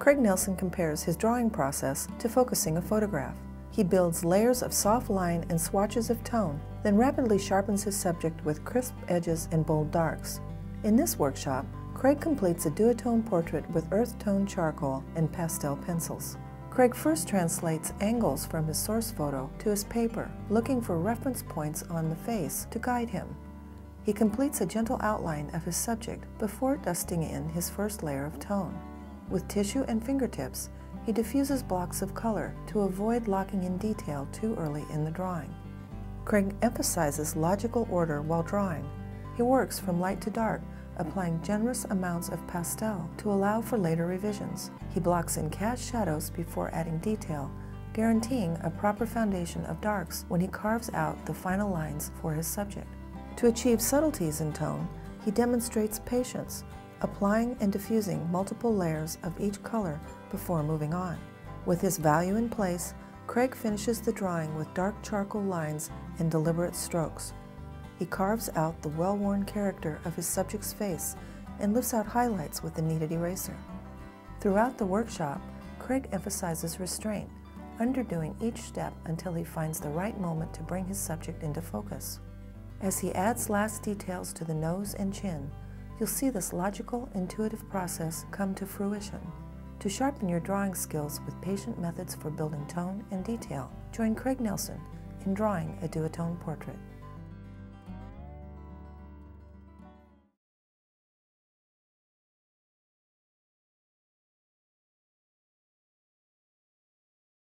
Craig Nelson compares his drawing process to focusing a photograph. He builds layers of soft line and swatches of tone, then rapidly sharpens his subject with crisp edges and bold darks. In this workshop, Craig completes a duotone portrait with earth tone charcoal and pastel pencils. Craig first translates angles from his source photo to his paper, looking for reference points on the face to guide him. He completes a gentle outline of his subject before dusting in his first layer of tone. With tissue and fingertips, he diffuses blocks of color to avoid locking in detail too early in the drawing. Craig emphasizes logical order while drawing. He works from light to dark, applying generous amounts of pastel to allow for later revisions. He blocks in cast shadows before adding detail, guaranteeing a proper foundation of darks when he carves out the final lines for his subject. To achieve subtleties in tone, he demonstrates patience, applying and diffusing multiple layers of each color before moving on. With his value in place, Craig finishes the drawing with dark charcoal lines and deliberate strokes. He carves out the well-worn character of his subject's face and lifts out highlights with the kneaded eraser. Throughout the workshop, Craig emphasizes restraint, underdoing each step until he finds the right moment to bring his subject into focus. As he adds last details to the nose and chin, you'll see this logical, intuitive process come to fruition. To sharpen your drawing skills with patient methods for building tone and detail, join Craig Nelson in drawing a duotone portrait.